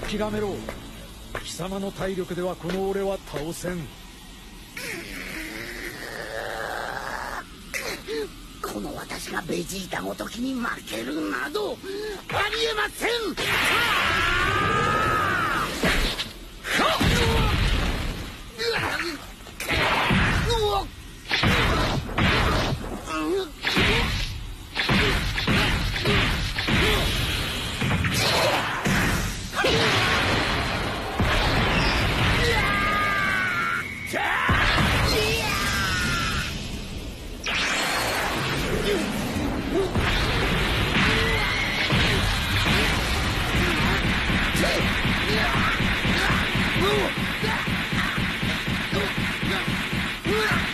諦めろ。貴様の体力ではこの俺は倒せん。この私がベジータごときに負けるなどありえません。うわっ